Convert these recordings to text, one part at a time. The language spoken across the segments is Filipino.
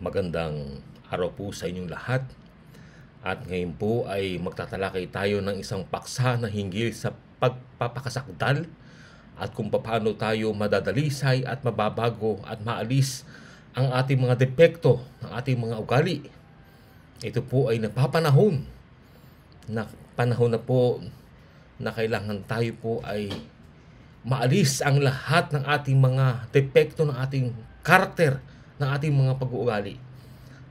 Magandang araw po sa inyong lahat. At ngayon po ay magtatalakay tayo ng isang paksa na hinggil sa pagpapakasakdal at kung paano tayo madadalisay at mababago at maalis ang ating mga depekto ng ating mga ugali. Ito po ay napapanahon na panahon na po na kailangan tayo po ay maalis ang lahat ng ating mga depekto ng ating karakter ng ating mga pag-uugali.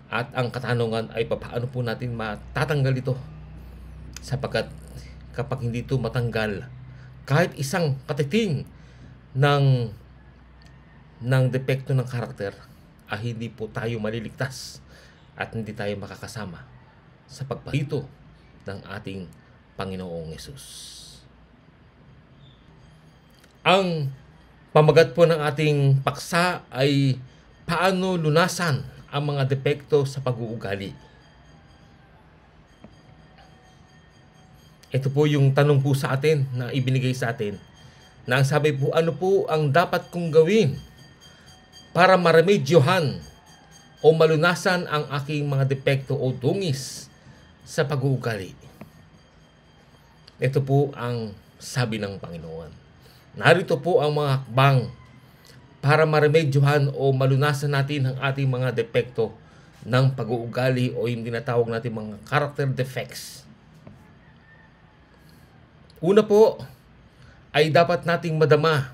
At ang katanungan ay paano po natin matatanggal ito? Sapagkat kapag hindi ito matanggal, kahit isang katiting ng ng depekto ng karakter, ay hindi po tayo maliligtas at hindi tayo makakasama sa pagpahito ng ating Panginoong Yesus. Ang pamagat po ng ating paksa ay paano lunasan ang mga depekto sa pag-uugali. Ito po yung tanong po sa atin na ibinigay sa atin na ang sabi po ano po ang dapat kong gawin para maremedyohan o malunasan ang aking mga depekto o dungis sa pag-uugali. Ito po ang sabi ng Panginoon. Narito po ang mga hakbang para maremedyohan o malunasan natin ang ating mga depekto ng pag-uugali o yung tinatawag natin mga character defects. Una po ay dapat nating madama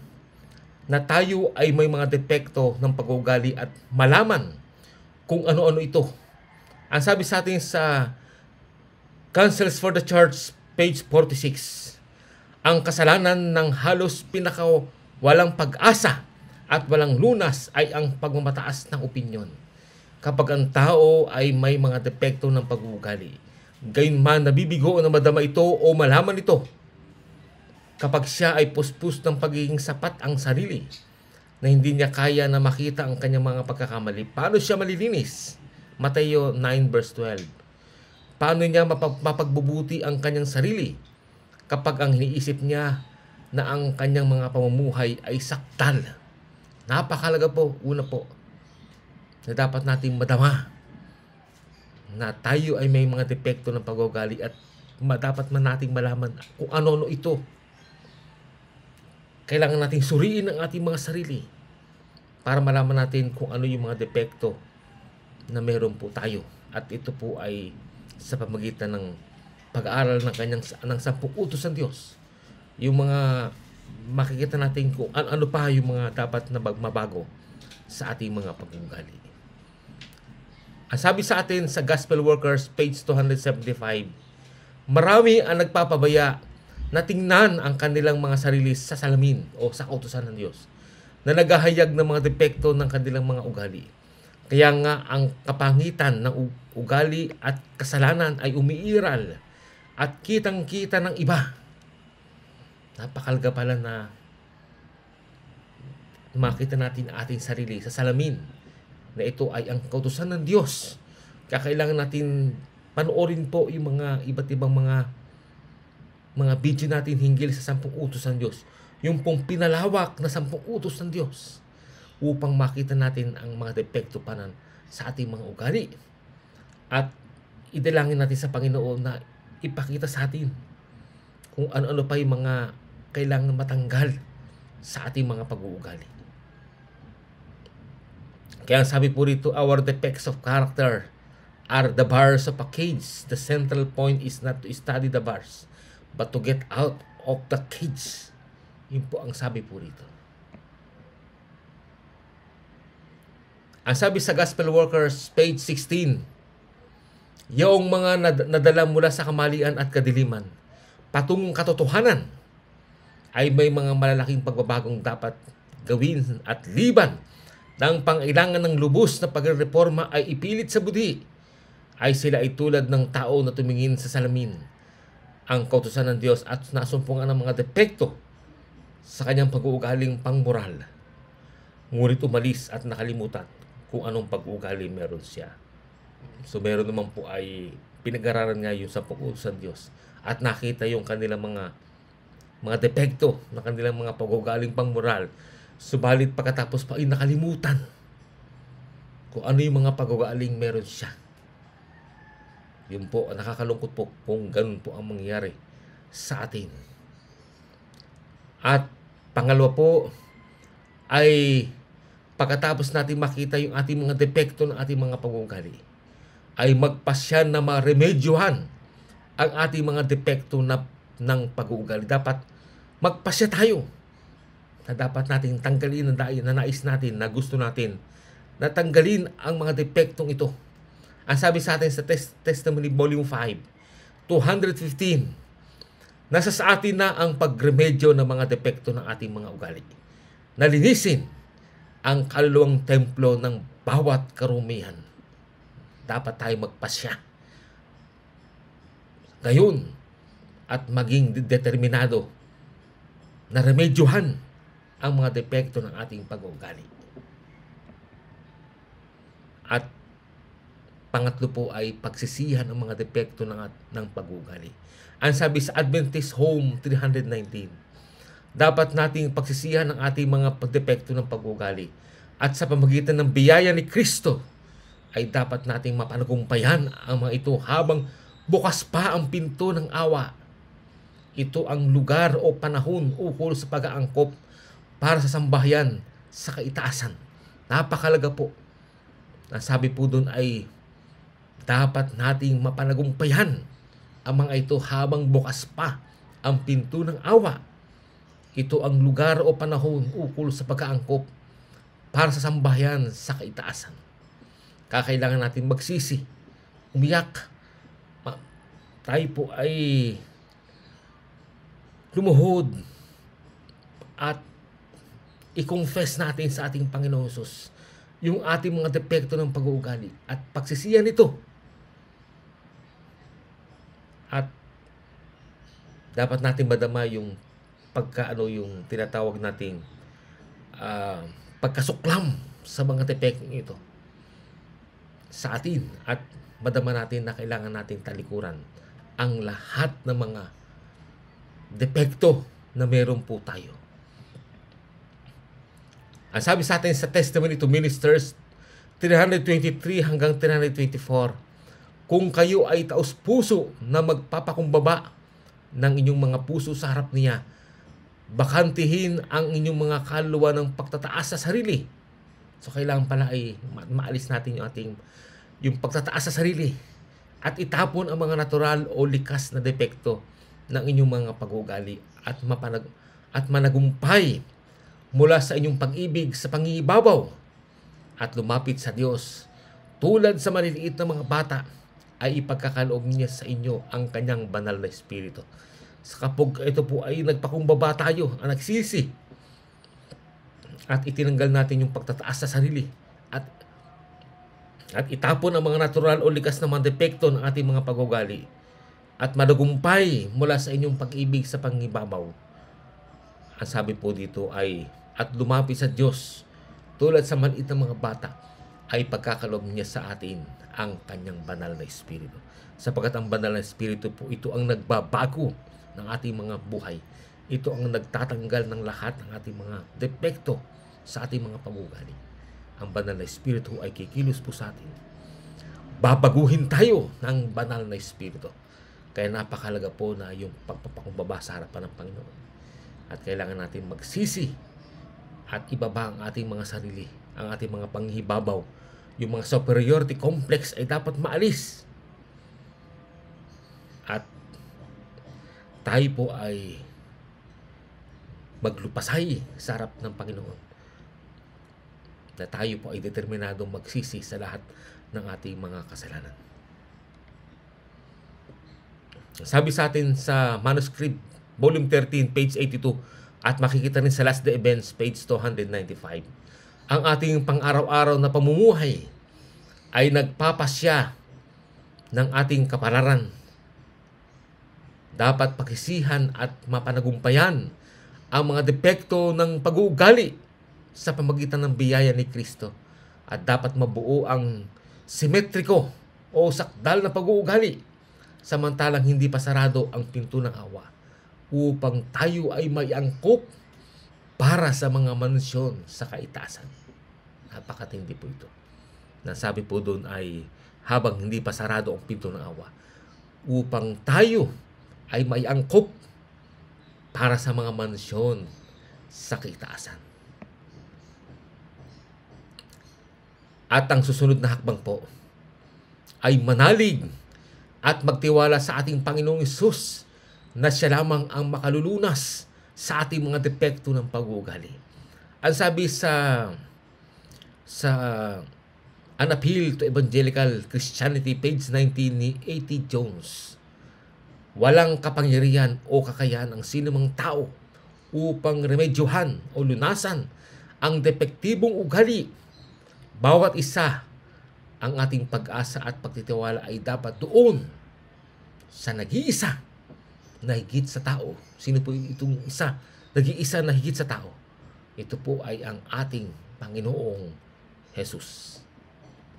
na tayo ay may mga depekto ng pag-uugali at malaman kung ano-ano ito. Ang sabi sa atin sa Counsels for the Church, page 46, ang kasalanan ng halos pinaka walang pag-asa at walang lunas ay ang pagmamataas ng opinyon. Kapag ang tao ay may mga depekto ng pag-uugali, gayon man nabibigo na madama ito o malaman ito, kapag siya ay puspus ng pagiging sapat ang sarili, na hindi niya kaya na makita ang kanyang mga pagkakamali, paano siya malilinis? Mateo 9 verse 12. Paano niya mapag- mapagbubuti ang kanyang sarili kapag ang iniisip niya na ang kanyang mga pamumuhay ay saktal? Napakalaga po, una po, na dapat nating madama na tayo ay may mga depekto ng pag-ugali at dapat man nating malaman kung ano-ano ito. Kailangan nating suriin ang ating mga sarili para malaman natin kung ano yung mga depekto na meron po tayo. At ito po ay sa pamagitan ng pag-aaral ng kanyang ng sampung utos ng Diyos. Yung mga makikita natin kung ano, ano pa yung mga dapat na mabago sa ating mga pag-uugali. Ang sabi sa atin sa Gospel Workers, page 275, marami ang nagpapabaya na tingnan ang kanilang mga sarili sa salamin o sa kautosan ng Diyos na naghahayag ng mga depekto ng kanilang mga ugali. Kaya nga ang kapangitan ng ugali at kasalanan ay umiiral at kitang-kita ng iba napakalga pala na makita natin ating sarili sa salamin na ito ay ang kautusan ng Diyos. Kaya kailangan natin panoorin po yung mga iba't ibang mga mga video natin hinggil sa sampung utos ng Diyos. Yung pong pinalawak na sampung utos ng Diyos upang makita natin ang mga depekto pa nan sa ating mga ugali. At idalangin natin sa Panginoon na ipakita sa atin kung ano-ano pa yung mga kailangan matanggal sa ating mga pag-uugali. Kaya ang sabi po rito, our defects of character are the bars of a cage. The central point is not to study the bars, but to get out of the cage. Yun po ang sabi po rito. Ang sabi sa Gospel Workers, page 16, yung mga nad- nadala mula sa kamalian at kadiliman, patungong katotohanan, ay may mga malalaking pagbabagong dapat gawin at liban ng pangailangan ng lubos na pagreforma ay ipilit sa budhi ay sila ay tulad ng tao na tumingin sa salamin ang kautusan ng Diyos at nasumpungan ng mga depekto sa kanyang pag-uugaling pangmoral. Ngunit umalis at nakalimutan kung anong pag-uugali meron siya. So meron naman po ay pinag-aralan nga yung sa pag-uusan Diyos at nakita yung kanilang mga mga depekto na kanilang mga pag-uugaling pangmoral. Subalit pagkatapos pa ay nakalimutan kung ano yung mga pag-uugaling meron siya. Yun po, nakakalungkot po kung ganun po ang mangyayari sa atin. At pangalawa po ay pagkatapos natin makita yung ating mga depekto ng ating mga pag-uugali, ay magpasya na maremedyohan ang ating mga depekto na, ng pag-uugali. Dapat magpasya tayo na dapat nating tanggalin na, na nais natin, na gusto natin, na tanggalin ang mga depektong ito. Ang sabi sa atin sa test, Testimony Volume 5, 215, nasa sa atin na ang pagremedyo ng mga depekto ng ating mga ugali. Nalinisin ang kaluluwang templo ng bawat karumihan. Dapat tayo magpasya. Ngayon, at maging determinado na remedyohan ang mga depekto ng ating pag-uugali. At pangatlo po ay pagsisihan ang mga depekto ng, ng pag-uugali. Ang sabi sa Adventist Home 319, dapat nating pagsisihan ang ating mga depekto ng pag-uugali at sa pamagitan ng biyaya ni Kristo ay dapat nating mapanagumpayan ang mga ito habang bukas pa ang pinto ng awa. Ito ang lugar o panahon ukol sa pag-aangkop para sa sambahayan sa kaitaasan. Napakalaga po. Ang sabi po doon ay dapat nating mapanagumpayan ang mga ito habang bukas pa ang pinto ng awa. Ito ang lugar o panahon ukol sa pagkaangkop para sa sambahayan sa kaitaasan. Kakailangan natin magsisi, umiyak. Tayo po ay lumuhod at i-confess natin sa ating Panginoon Jesus yung ating mga depekto ng pag-uugali at pagsisiyan nito. At dapat natin madama yung pagkaano yung tinatawag nating uh, pagkasuklam sa mga depekto ito sa atin at madama natin na kailangan nating talikuran ang lahat ng mga depekto na meron po tayo. Ang sabi sa atin sa Testimony to Ministers 323 hanggang 324, kung kayo ay taos puso na magpapakumbaba ng inyong mga puso sa harap niya, bakantihin ang inyong mga kaluluwa ng pagtataas sa sarili. So kailangan pala ay ma- maalis natin yung ating yung pagtataas sa sarili at itapon ang mga natural o likas na depekto ng inyong mga pag-uugali at mapanag at managumpay mula sa inyong pag-ibig sa pangibabaw at lumapit sa Diyos. Tulad sa maliliit na mga bata, ay ipagkakaloob niya sa inyo ang kanyang banal na espiritu. Sa kapag ito po ay nagpakumbaba tayo, ang nagsisi, at itinanggal natin yung pagtataas sa sarili at at itapon ang mga natural o likas na mga depekto ng ating mga pagugali at madagumpay mula sa inyong pag-ibig sa pangibabaw. Ang sabi po dito ay at lumapit sa Diyos tulad sa maliit na mga bata ay pagkakalob niya sa atin ang kanyang banal na espiritu. Sapagkat ang banal na espiritu po ito ang nagbabago ng ating mga buhay. Ito ang nagtatanggal ng lahat ng ating mga depekto sa ating mga pagugali. Ang banal na espiritu ay kikilos po sa atin. Babaguhin tayo ng banal na espiritu. Kaya napakalaga po na yung pagpapakumbaba sa harapan ng Panginoon. At kailangan natin magsisi at ibaba ang ating mga sarili, ang ating mga panghibabaw. Yung mga superiority complex ay dapat maalis. At tayo po ay maglupasay sa harap ng Panginoon. Na tayo po ay determinadong magsisi sa lahat ng ating mga kasalanan. Sabi sa atin sa manuscript, volume 13, page 82, at makikita rin sa Last Day Events, page 295, ang ating pang-araw-araw na pamumuhay ay nagpapasya ng ating kapalaran. Dapat pakisihan at mapanagumpayan ang mga depekto ng pag-uugali sa pamagitan ng biyaya ni Kristo at dapat mabuo ang simetriko o sakdal na pag-uugali samantalang hindi pa sarado ang pinto ng awa upang tayo ay may angkop para sa mga mansyon sa kaitasan. Napakatindi po ito. na sabi po doon ay habang hindi pa sarado ang pinto ng awa upang tayo ay may angkop para sa mga mansyon sa kitaasan. At ang susunod na hakbang po ay manalig at magtiwala sa ating Panginoong Isus na siya lamang ang makalulunas sa ating mga depekto ng pag-uugali. Ang sabi sa sa An Appeal to Evangelical Christianity, page 19 ni A.T. Jones, walang kapangyarihan o kakayahan ang sinumang tao upang remedyohan o lunasan ang depektibong ugali. Bawat isa ang ating pag-asa at pagtitiwala ay dapat doon sa nag-iisa na higit sa tao. Sino po itong isa? Nag-iisa na higit sa tao. Ito po ay ang ating Panginoong Jesus.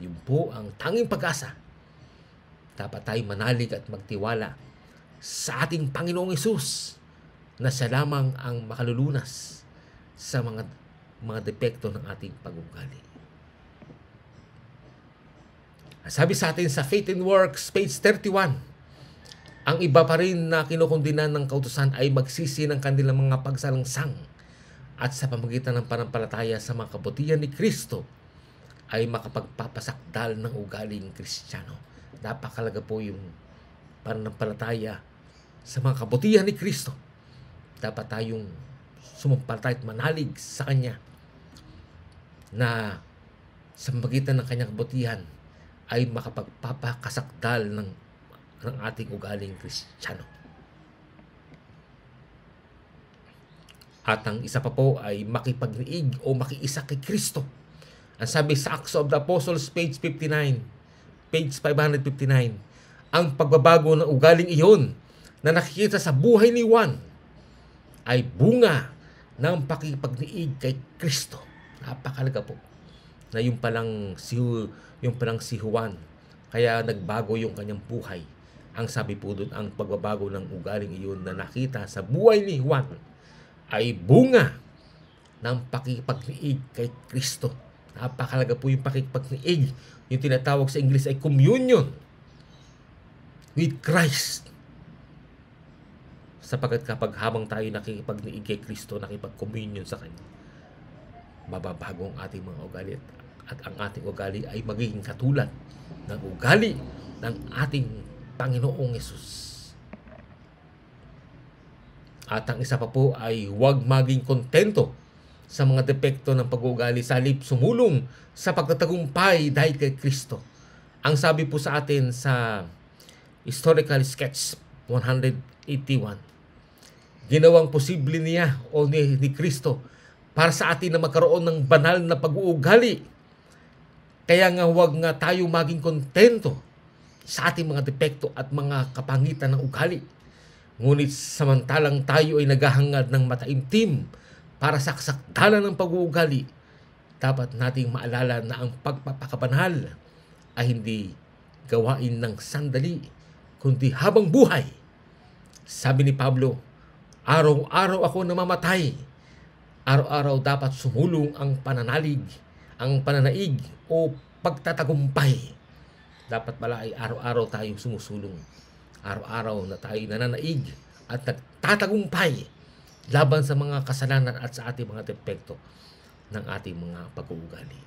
Yun po ang tanging pag-asa. Dapat tayo manalig at magtiwala sa ating Panginoong Jesus na siya lamang ang makalulunas sa mga mga depekto ng ating pag-ugali. Sabi sa atin sa Faith and Works, page 31, ang iba pa rin na kinukundinan ng kautusan ay magsisi ng kanilang mga pagsalangsang at sa pamagitan ng panampalataya sa mga kabutihan ni Kristo ay makapagpapasakdal ng ugaling kristyano. Napakalaga po yung pananampalataya sa mga kabutihan ni Kristo. Dapat tayong sumampalataya at manalig sa Kanya na sa magitan ng kanyang kabutihan ay makapagpapakasakdal ng, ng ating ugaling kristyano. At ang isa pa po ay makipagniig o makiisa kay Kristo. Ang sabi sa Acts of the Apostles, page 59, page 559, ang pagbabago ng ugaling iyon na nakikita sa buhay ni Juan ay bunga ng pakipagniig kay Kristo. Napakalaga po na yung palang si yung palang si Juan kaya nagbago yung kanyang buhay. Ang sabi po doon, ang pagbabago ng ugaling iyon na nakita sa buhay ni Juan ay bunga ng pakipagniig kay Kristo. Napakalaga po yung pakipagniig. Yung tinatawag sa English ay communion with Christ. Sapagkat kapag habang tayo nakikipagniig kay Kristo, nakipag-communion sa Kanya, mababago ang ating mga ugali at ang ating ugali ay magiging katulad ng ugali ng ating Panginoong Yesus. At ang isa pa po ay huwag maging kontento sa mga depekto ng pag-uugali sa halip sumulong sa pagtatagumpay dahil kay Kristo. Ang sabi po sa atin sa Historical Sketch 181, ginawang posible niya o ni, ni Kristo para sa atin na magkaroon ng banal na pag-uugali. Kaya nga huwag nga tayo maging kontento sa ating mga depekto at mga kapangitan ng ugali Ngunit samantalang tayo ay naghahangad ng mataimtim para sa kasakdalan ng pag-uugali, dapat nating maalala na ang pagpapakabanhal ay hindi gawain ng sandali, kundi habang buhay. Sabi ni Pablo, araw-araw ako namamatay. Araw-araw dapat sumulong ang pananalig, ang pananaig o pagtatagumpay. Dapat pala ay araw-araw tayong sumusulong araw-araw na tayo nananaig at nagtatagumpay laban sa mga kasalanan at sa ating mga depekto ng ating mga pag-uugali.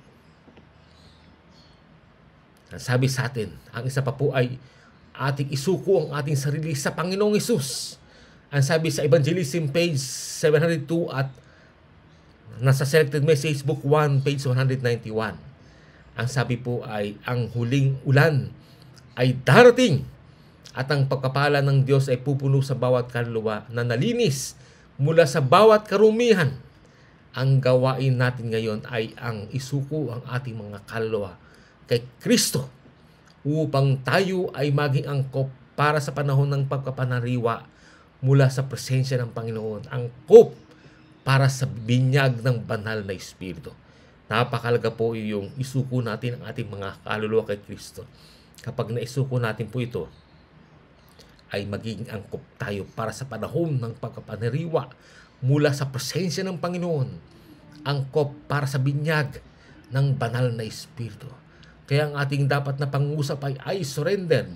Sabi sa atin, ang isa pa po ay ating isuko ang ating sarili sa Panginoong Isus. Ang sabi sa Evangelism page 702 at nasa Selected Message Book 1 page 191. Ang sabi po ay ang huling ulan ay darating at ang pagkapala ng Diyos ay pupuno sa bawat kaluluwa na nalinis mula sa bawat karumihan. Ang gawain natin ngayon ay ang isuko ang ating mga kaluluwa kay Kristo upang tayo ay maging angkop para sa panahon ng pagkapanariwa mula sa presensya ng Panginoon. Angkop para sa binyag ng banal na Espiritu. Napakalaga po yung isuko natin ang ating mga kaluluwa kay Kristo. Kapag naisuko natin po ito, ay magiging angkop tayo para sa panahon ng pagkapaniriwa mula sa presensya ng Panginoon. Angkop para sa binyag ng banal na Espiritu. Kaya ang ating dapat na pangusap ay, I surrender.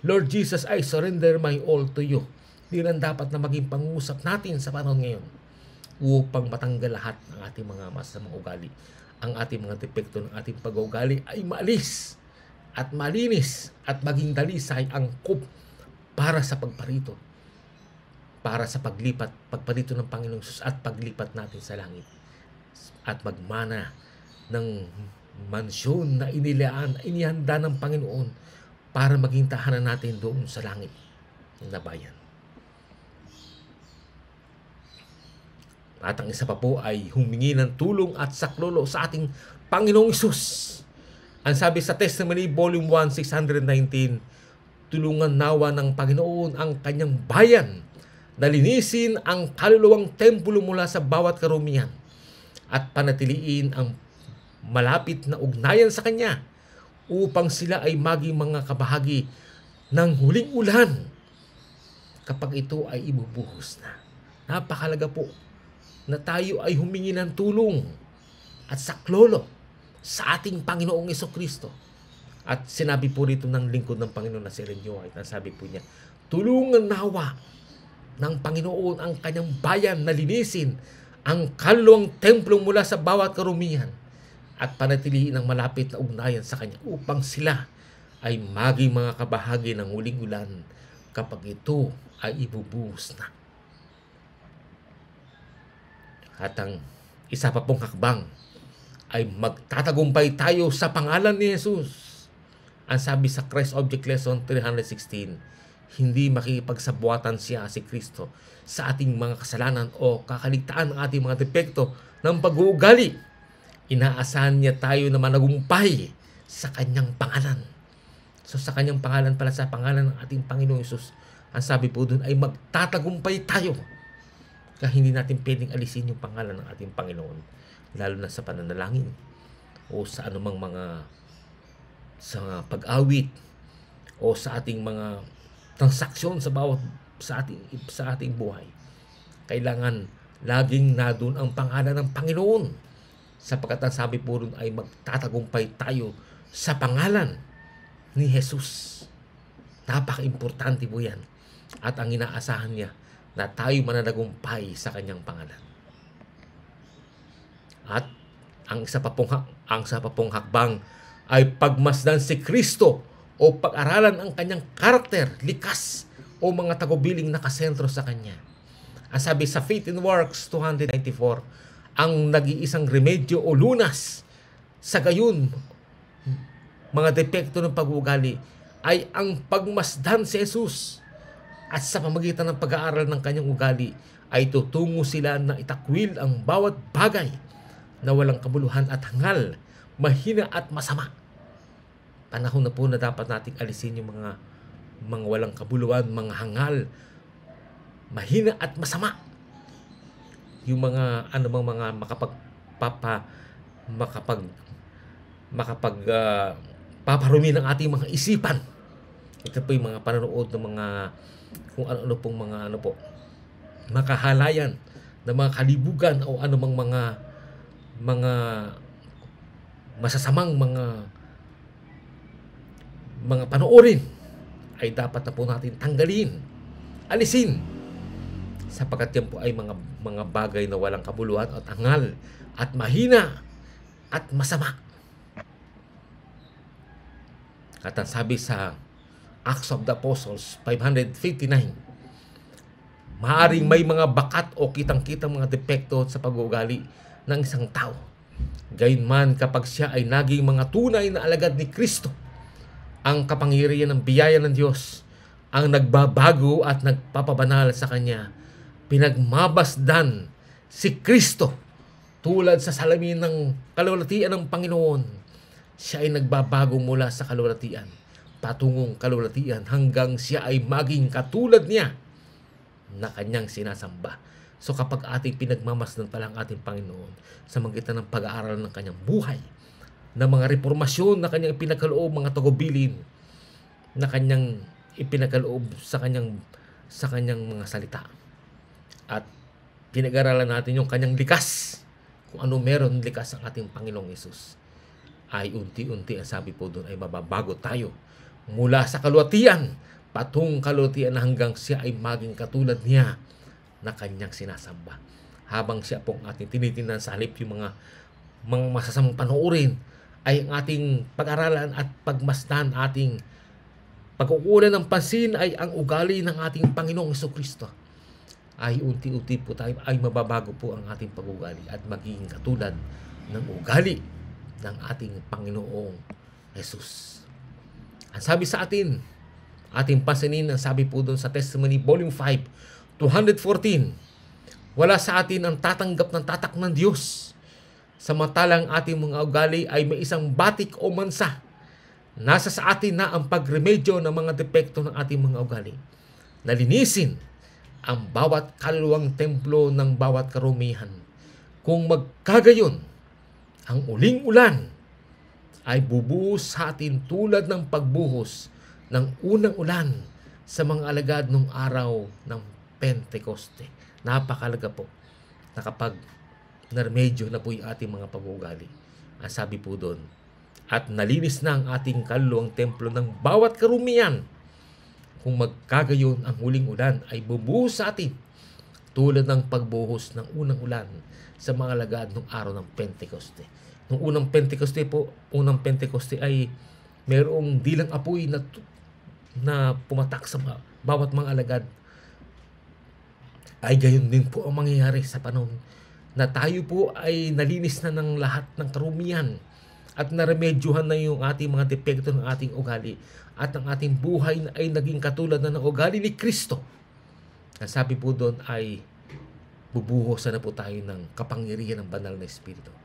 Lord Jesus, I surrender my all to you. Yun ang dapat na maging pangusap natin sa panahon ngayon upang matanggal lahat ng ating mga masamang ugali. Ang ating mga depekto ng ating pag-ugali ay maalis at malinis at maging dalisay ang kup para sa pagparito para sa paglipat, pagparito ng Panginoong Jesus at paglipat natin sa langit at magmana ng mansyon na inilaan, inihanda ng Panginoon para maging tahanan natin doon sa langit na bayan. At ang isa pa po ay humingi ng tulong at saklolo sa ating Panginoong Isus. Ang sabi sa Testimony Volume 1, 619, tulungan nawa ng Panginoon ang kanyang bayan na linisin ang kaluluwang templo mula sa bawat karumihan at panatiliin ang malapit na ugnayan sa Kanya upang sila ay maging mga kabahagi ng huling ulan kapag ito ay ibubuhos na. Napakalaga po na tayo ay humingi ng tulong at saklolo sa ating Panginoong Iso Kristo. At sinabi po rito ng lingkod ng Panginoon na si Ellen White, na sabi po niya, tulungan nawa ng Panginoon ang kanyang bayan na linisin ang kaluluwang templo mula sa bawat karumihan at panatilihin ang malapit na ugnayan sa Kanya upang sila ay maging mga kabahagi ng huling ulan kapag ito ay ibubuhos na. At ang isa pa pong hakbang ay magtatagumpay tayo sa pangalan ni Jesus. Ang sabi sa Christ Object Lesson 316, hindi makikipagsabuatan siya si Kristo sa ating mga kasalanan o kakaligtaan ng ating mga depekto ng pag-uugali inaasahan niya tayo na managumpay sa kanyang pangalan. So sa kanyang pangalan pala sa pangalan ng ating Panginoong Yesus, ang sabi po doon ay magtatagumpay tayo. Kaya hindi natin pwedeng alisin yung pangalan ng ating Panginoon, lalo na sa pananalangin o sa anumang mga sa pag-awit o sa ating mga transaksyon sa bawat sa ating sa ating buhay. Kailangan laging na doon ang pangalan ng Panginoon sapagkat ang sabi po rin ay magtatagumpay tayo sa pangalan ni Jesus. Napaka-importante po yan. At ang inaasahan niya na tayo mananagumpay sa kanyang pangalan. At ang isa pa pong, ang isa pa pong hakbang ay pagmasdan si Kristo o pag-aralan ang kanyang karakter, likas o mga tagubiling nakasentro sa kanya. Ang sabi sa Faith in Works 294, ang nag-iisang remedyo o lunas sa gayon mga depekto ng pag-uugali ay ang pagmasdan si Jesus at sa pamagitan ng pag-aaral ng kanyang ugali ay tutungo sila na itakwil ang bawat bagay na walang kabuluhan at hangal, mahina at masama. Panahon na po na dapat nating alisin yung mga mga walang kabuluhan, mga hangal, mahina at masama yung mga ano bang mga makapag papa makapag makapag uh, paparumi ng ating mga isipan. Ito po yung mga panonood ng mga kung ano-ano pong mga ano po makahalayan ng mga kalibugan o anumang mga mga masasamang mga mga panoorin ay dapat na po natin tanggalin, alisin sapagkat yan po ay mga, mga bagay na walang kabuluhan at angal at mahina at masama. At ang sabi sa Acts of the Apostles 559, maaring may mga bakat o kitang-kitang mga depekto sa pag-uugali ng isang tao. Gayunman kapag siya ay naging mga tunay na alagad ni Kristo, ang kapangyarihan ng biyaya ng Diyos ang nagbabago at nagpapabanal sa Kanya pinagmabasdan si Kristo tulad sa salamin ng kalulatian ng Panginoon. Siya ay nagbabago mula sa kalulatian patungong kalulatian hanggang siya ay maging katulad niya na kanyang sinasamba. So kapag ating pinagmamasdan pala ang ating Panginoon sa magitan ng pag-aaral ng kanyang buhay, ng mga reformasyon na kanyang ipinagkaloob, mga tagubilin na kanyang ipinagkaloob sa kanyang sa kanyang mga salita at pinag-aralan natin yung kanyang likas. Kung ano meron likas ang ating Panginoong Yesus. ay unti-unti ang sabi po doon ay mababago tayo mula sa kalwatian patung kalwatian hanggang siya ay maging katulad niya na kanyang sinasamba. Habang siya pong ating tinitingnan sa halip yung mga mga masasamang panoorin ay ang ating pag-aralan at pagmasdan ating pag-uulan ng pansin ay ang ugali ng ating Panginoong Kristo ay unti-unti po tayo ay mababago po ang ating pag-ugali at magiging katulad ng ugali ng ating Panginoong Jesus. Ang sabi sa atin, ating pansinin, ang sabi po doon sa Testimony Volume 5, 214, wala sa atin ang tatanggap ng tatak ng Diyos. Samantalang ating mga ugali ay may isang batik o mansa. Nasa sa atin na ang pagremedyo ng mga depekto ng ating mga ugali. Nalinisin ang bawat kaluluwang templo ng bawat karumihan. Kung magkagayon, ang uling ulan ay bubuhos sa atin tulad ng pagbuhos ng unang ulan sa mga alagad ng araw ng Pentecoste. Napakalaga po na kapag narmedyo na po yung ating mga pag-uugali. Ang sabi po doon, at nalinis na ang ating kaluluwang templo ng bawat karumian. Kung magkagayon ang huling ulan ay bubuhos sa atin tulad ng pagbuhos ng unang ulan sa mga lagad ng araw ng Pentecoste. Nung unang Pentecoste po, unang Pentecoste ay mayroong dilang apoy na na pumatak sa bawat mga alagad. Ay gayon din po ang mangyayari sa panahon na tayo po ay nalinis na ng lahat ng karumihan at naremedyohan na yung ating mga depekto ng ating ugali at ang ating buhay na ay naging katulad na ng ugali ni Kristo. Ang sabi po doon ay bubuhosan na po tayo ng kapangyarihan ng banal na Espiritu.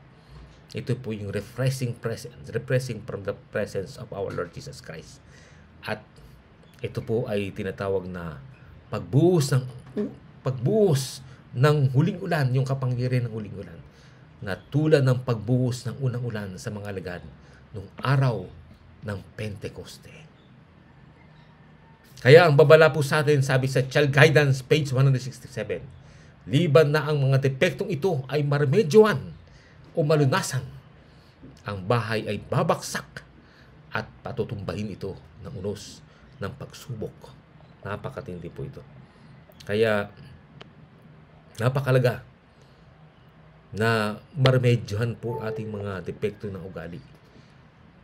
Ito po yung refreshing presence, refreshing from the presence of our Lord Jesus Christ. At ito po ay tinatawag na pagbuhos ng pagbuhos ng huling ulan, yung kapangyarihan ng huling ulan na tulad ng pagbuhos ng unang ulan sa mga alagad nung araw ng Pentecoste. Kaya ang babala po sa atin, sabi sa Child Guidance, page 167, Liban na ang mga depektong ito ay marmedyoan o malunasan, ang bahay ay babaksak at patutumbahin ito ng unos ng pagsubok. Napakatindi po ito. Kaya, napakalaga na marmedyohan po ating mga depekto ng ugali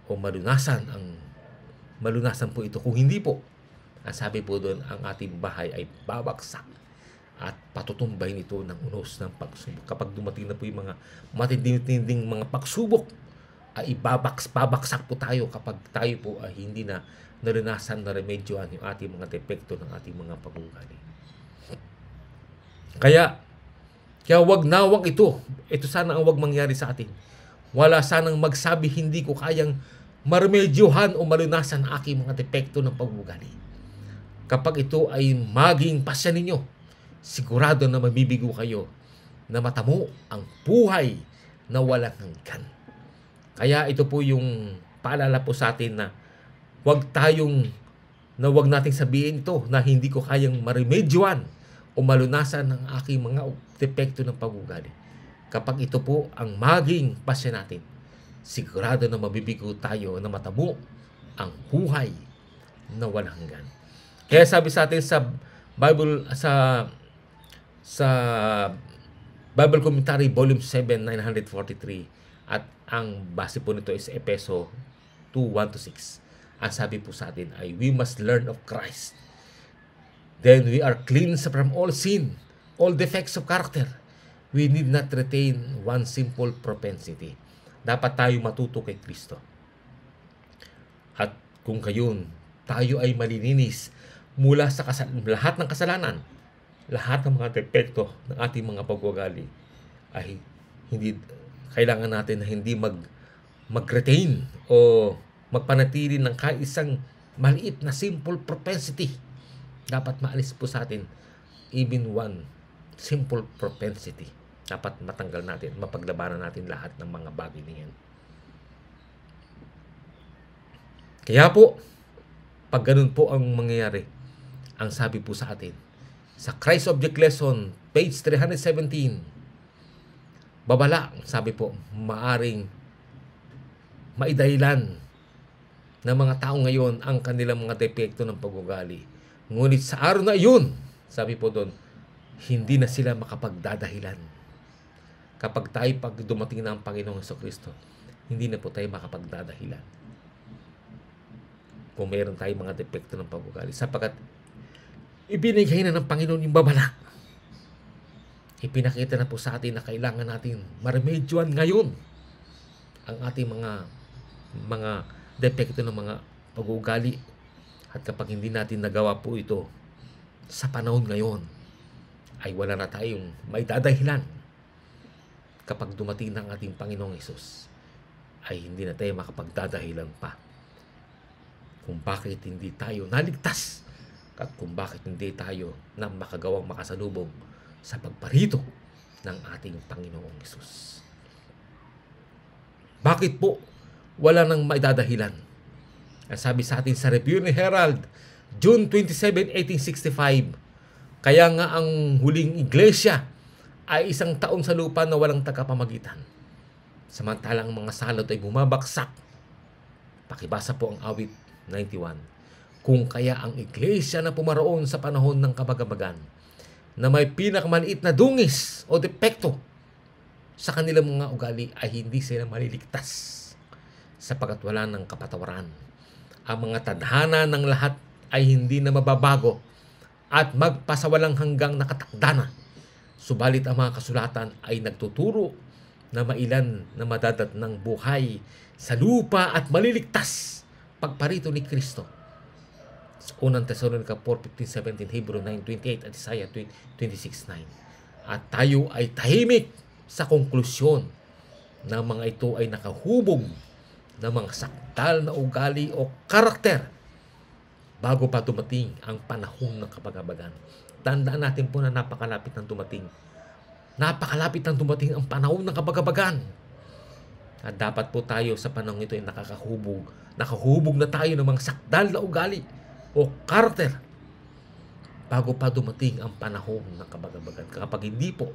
o malunasan ang malunasan po ito. Kung hindi po, ang sabi po doon, ang ating bahay ay babaksak at patutumbahin ito ng unos ng pagsubok. Kapag dumating na po yung mga matinding mga pagsubok, ay ibabaks, babaksak po tayo kapag tayo po ay hindi na naranasan na remedyoan yung ating mga depekto ng ating mga pagugali. Kaya, kaya wag na wag ito. Ito sana ang wag mangyari sa atin. Wala sanang magsabi hindi ko kayang marmedyohan o malunasan ang aking mga depekto ng pagugali. Kapag ito ay maging pasya ninyo, sigurado na mabibigo kayo na matamo ang buhay na walang hanggan. Kaya ito po yung paalala po sa atin na huwag tayong na huwag nating sabihin ito na hindi ko kayang maremedyoan o malunasan ng aking mga depekto ng pagugali. Kapag ito po ang maging pasya natin, sigurado na mabibigo tayo na matamo ang buhay na walang hanggan. Kaya sabi sa atin sa Bible sa sa Bible Commentary Volume 7, 943 at ang base po nito is Epeso 2, 1 to 6. Ang sabi po sa atin ay we must learn of Christ. Then we are cleansed from all sin, all defects of character. We need not retain one simple propensity. Dapat tayo matuto kay Kristo. At kung kayon, tayo ay malininis mula sa kasal- lahat ng kasalanan, lahat ng mga depekto ng ating mga pagwagali ay hindi kailangan natin na hindi mag mag-retain o magpanatili ng kaisang maliit na simple propensity. Dapat maalis po sa atin even one simple propensity. Dapat matanggal natin, mapaglabanan natin lahat ng mga bagay na yan. Kaya po, pag ganun po ang mangyayari, ang sabi po sa atin, sa Christ Object Lesson, page 317. Babala, sabi po, maaring maidahilan ng mga tao ngayon ang kanilang mga depekto ng pag-ugali. Ngunit sa araw na iyon, sabi po doon, hindi na sila makapagdadahilan. Kapag tayo pag dumating na ang Panginoong Heso Kristo, hindi na po tayo makapagdadahilan. Kung meron tayong mga depekto ng pag-ugali. Sapagkat ibinigay na ng Panginoon yung babala. Ipinakita na po sa atin na kailangan natin maremedyoan ngayon ang ating mga mga depekto ng mga pag-uugali. At kapag hindi natin nagawa po ito sa panahon ngayon, ay wala na tayong may dadahilan kapag dumating ng ating Panginoong Yesus ay hindi na tayo makapagdadahilan pa kung bakit hindi tayo naligtas at kung bakit hindi tayo na makagawang makasalubong sa pagparito ng ating Panginoong Yesus. Bakit po wala nang maidadahilan? Ang sabi sa atin sa review ni Herald, June 27, 1865, kaya nga ang huling iglesia ay isang taon sa lupa na walang tagapamagitan. Samantalang ang mga salot ay bumabaksak. Pakibasa po ang awit 91. Kung kaya ang iglesia na pumaroon sa panahon ng kabagabagan na may pinakamaliit na dungis o depekto sa kanilang mga ugali ay hindi sila maliligtas sapagkat wala ng kapatawaran. Ang mga tadhana ng lahat ay hindi na mababago at magpasawalang hanggang nakatakda na. Subalit ang mga kasulatan ay nagtuturo na mailan na madadat ng buhay sa lupa at maliligtas pagparito ni Kristo. Unang Thessalonica 4.15-17, Hebrew 9.28 at Isaiah 26.9. At tayo ay tahimik sa konklusyon na mga ito ay nakahubog ng mga saktal na ugali o karakter bago pa dumating ang panahon ng kapagabagan. Tandaan natin po na napakalapit ng dumating. Napakalapit ng dumating ang panahon ng kapagabagan. At dapat po tayo sa panahon ito ay nakakahubog. Nakahubog na tayo ng mga sakdal na ugali o karakter bago pa dumating ang panahon ng kabagabagan. Kapag hindi po,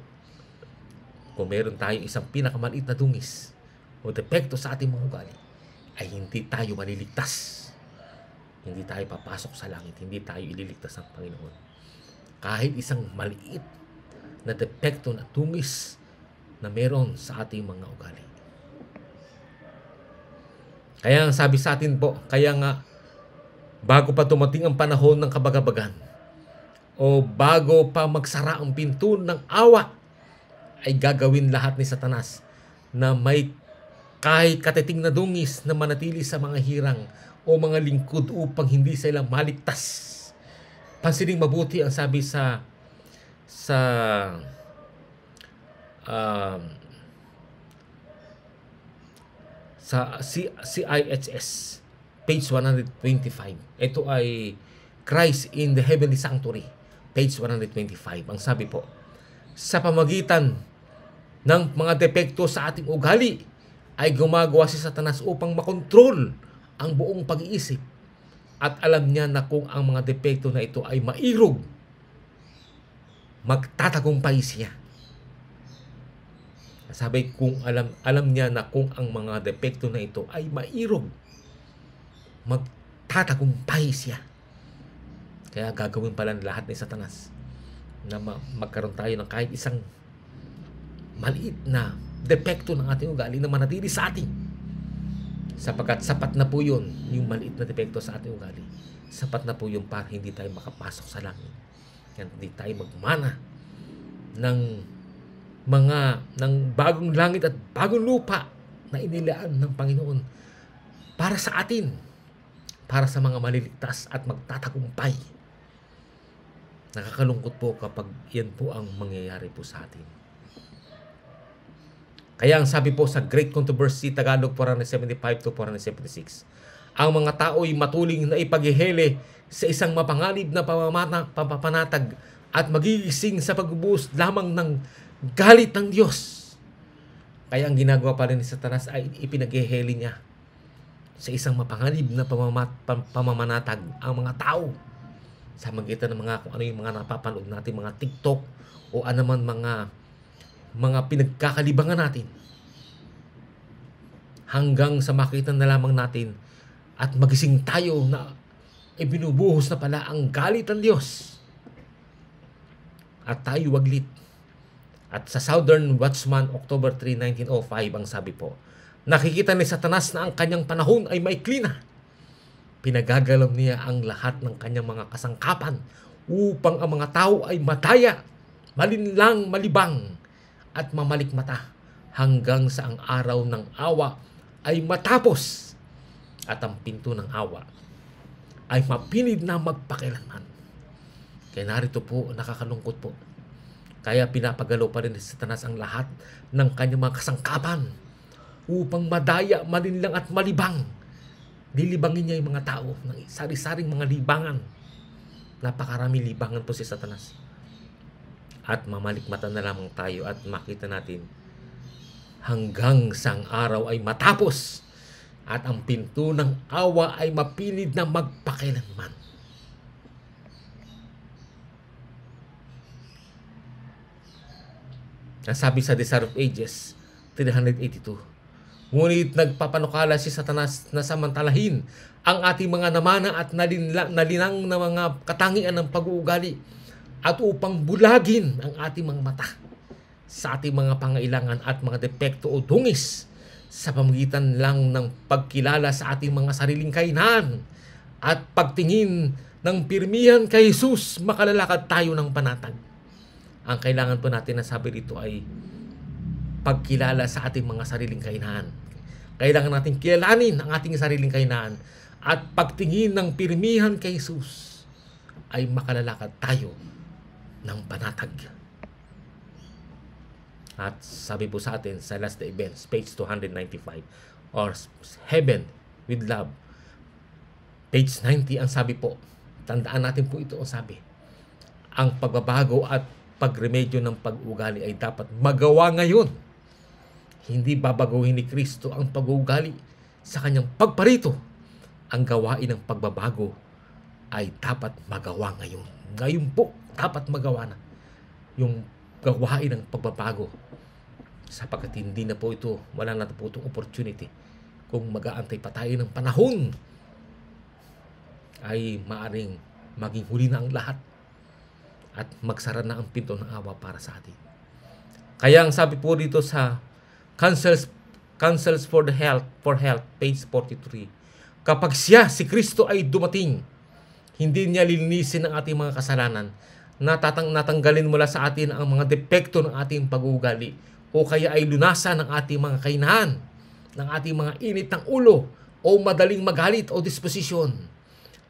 kung meron tayo isang pinakamaliit na dungis o depekto sa ating mga ugali, ay hindi tayo maliligtas hindi tayo papasok sa langit, hindi tayo ililigtas ng Panginoon. Kahit isang maliit na depekto na tungis na meron sa ating mga ugali. Kaya ang sabi sa atin po, kaya nga bago pa dumating ang panahon ng kabagabagan o bago pa magsara ang pinto ng awa ay gagawin lahat ni Satanas na may kahit katiting na dungis na manatili sa mga hirang o mga lingkod upang hindi sila maligtas. Pansinin mabuti ang sabi sa sa um, sa CIHS page 125. Ito ay Christ in the Heavenly Sanctuary page 125. Ang sabi po, sa pamagitan ng mga depekto sa ating ugali ay gumagawa si Satanas upang makontrol ang buong pag-iisip at alam niya na kung ang mga depekto na ito ay mairog, magtatagumpay siya. Sabi kung alam alam niya na kung ang mga depekto na ito ay mairog, magtatagumpay siya. Kaya gagawin pala lahat ni Satanas na magkaroon tayo ng kahit isang maliit na depekto ng ating ugali na manatili sa atin Sapagkat sapat na po yun, yung maliit na depekto sa ating ugali. Sapat na po yung para hindi tayo makapasok sa langit. Yan, hindi tayo magmana ng mga ng bagong langit at bagong lupa na inilaan ng Panginoon para sa atin, para sa mga maliligtas at magtatagumpay. Nakakalungkot po kapag yan po ang mangyayari po sa atin. Kaya ang sabi po sa Great Controversy, Tagalog 475 to 476, ang mga tao ay matuling na ipaghihele sa isang mapanganib na pamamata, pampapanatag at magigising sa pagbubuhos lamang ng galit ng Diyos. Kaya ang ginagawa pa rin ni Satanas ay ipinaghihele niya sa isang mapanganib na pamamat, pam, pamamanatag ang mga tao sa magitan ng mga kung ano yung mga napapanood natin, mga TikTok o anuman mga mga pinagkakalibangan natin. hanggang sa makita na lamang natin at magising tayo na ibinubuhos na pala ang galit ng Diyos. At tayo waglit. At sa Southern Watchman, October 3, 1905, ang sabi po, nakikita ni Satanas na ang kanyang panahon ay maikli na. Pinagagalaw niya ang lahat ng kanyang mga kasangkapan upang ang mga tao ay mataya, malinlang, malibang, at mamalikmata hanggang sa ang araw ng awa ay matapos at ang pinto ng awa ay mapinid na magpakilanman. Kaya narito po, nakakalungkot po. Kaya pinapagalaw pa rin ni Satanas ang lahat ng kanyang mga kasangkapan upang madaya, malinlang at malibang. Lilibangin niya yung mga tao ng sari-saring mga libangan. Napakarami libangan po si Satanas. At mamalikmata na lamang tayo at makita natin hanggang sang araw ay matapos at ang pinto ng awa ay mapilid na magpakilanman. Nasabi sa Desire of Ages 382. Ngunit nagpapanukala si Satanas na samantalahin ang ating mga namana at nalinang na mga katangian ng pag-uugali at upang bulagin ang ating mga mata sa ating mga pangailangan at mga depekto o dungis sa pamagitan lang ng pagkilala sa ating mga sariling kainan at pagtingin ng pirmihan kay Jesus, makalalakad tayo ng panatag. Ang kailangan po natin na sabi dito ay pagkilala sa ating mga sariling kainahan. Kailangan natin kilalanin ang ating sariling kainahan at pagtingin ng pirmihan kay Jesus ay makalalakad tayo ng panatag. At sabi po sa atin sa Last Events, page 295, or Heaven with Love, page 90 ang sabi po. Tandaan natin po ito ang sabi. Ang pagbabago at pagremedyo ng pag-ugali ay dapat magawa ngayon. Hindi babaguhin ni Kristo ang pag-ugali sa kanyang pagparito. Ang gawain ng pagbabago ay dapat magawa ngayon. Ngayon po, dapat magawa na yung gawain ng pagbabago sapagkat hindi na po ito, wala na po itong opportunity. Kung mag-aantay pa tayo ng panahon, ay maaring maging huli na ang lahat at magsara na ang pinto ng awa para sa atin. Kaya ang sabi po dito sa Councils, Councils for the Health, for Health, page 43, kapag siya, si Kristo ay dumating, hindi niya lilinisin ang ating mga kasalanan, natatang natanggalin mula sa atin ang mga depekto ng ating pag-uugali o kaya ay lunasan ng ating mga kainahan, ng ating mga init ng ulo o madaling magalit o disposisyon.